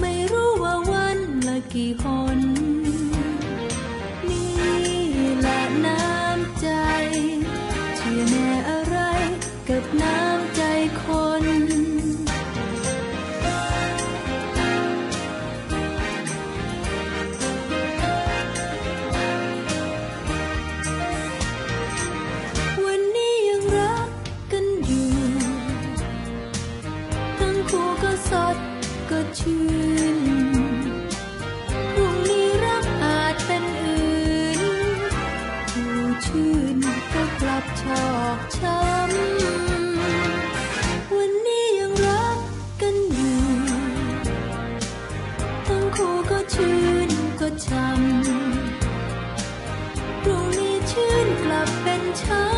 ไม่รู้ว่าวันละกี่หนนี่แหละน้ำใจเชื่อแน่อะไรกับน้ำ ชื่นพรุ่งนี้รักอาจเป็นอื่นผู้ชื่นก็กลับชอกช้ำวันนี้ยังรักกันอยู่ทั้งคู่ก็ชื่นก็ช้ำพรุ่งนี้ชื่นกลับเป็นช้ำ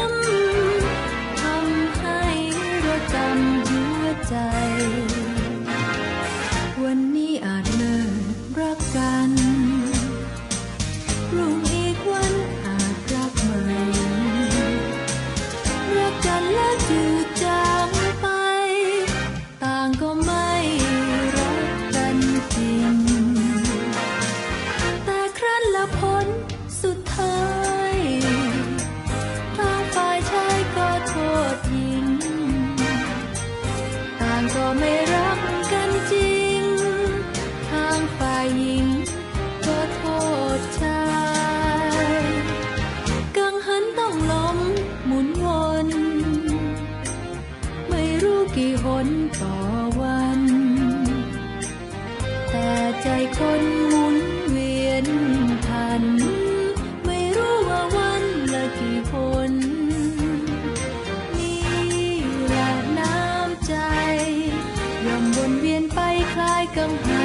ก็ไม่รักกันจริง ทางฝ่ายหญิงก็โทษชายกังหันต้องล้มหมุนวน ไม่รู้กี่หนต่อวัน แต่ใจคน แห